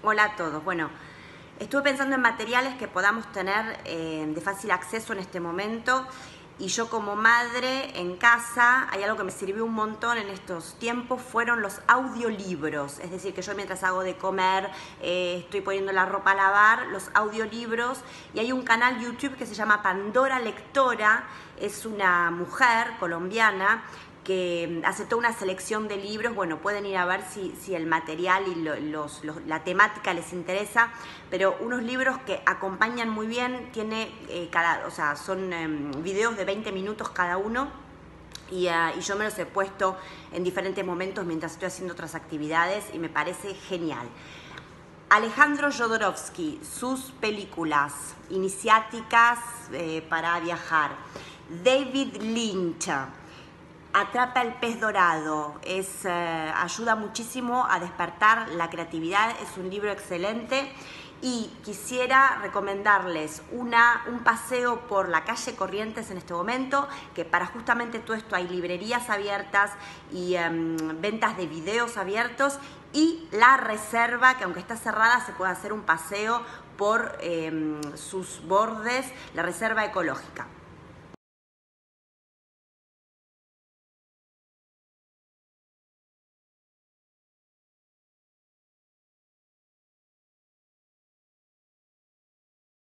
Hola a todos. Bueno, estuve pensando en materiales que podamos tener eh, de fácil acceso en este momento y yo como madre en casa, hay algo que me sirvió un montón en estos tiempos, fueron los audiolibros. Es decir, que yo mientras hago de comer, eh, estoy poniendo la ropa a lavar, los audiolibros. Y hay un canal YouTube que se llama Pandora Lectora, es una mujer colombiana que hace toda una selección de libros, bueno, pueden ir a ver si, el material y la temática les interesa, pero unos libros que acompañan muy bien, tiene eh, cada, o sea, son em, videos de 20 minutos cada uno. Y, ah, y, yo me los he puesto en diferentes momentos mientras estoy haciendo otras actividades y me parece genial. Alejandro Jodorowsky, sus películas iniciáticas eh, para viajar. David Lynch, Atrapa el pez dorado, es, eh, ayuda muchísimo a despertar la creatividad, es un libro excelente. Y quisiera recomendarles una, un paseo por la calle Corrientes en este momento, que para justamente todo esto hay librerías abiertas y em, ventas de videos abiertos y la reserva, que aunque está cerrada se puede hacer un paseo por em, sus bordes, la reserva ecológica.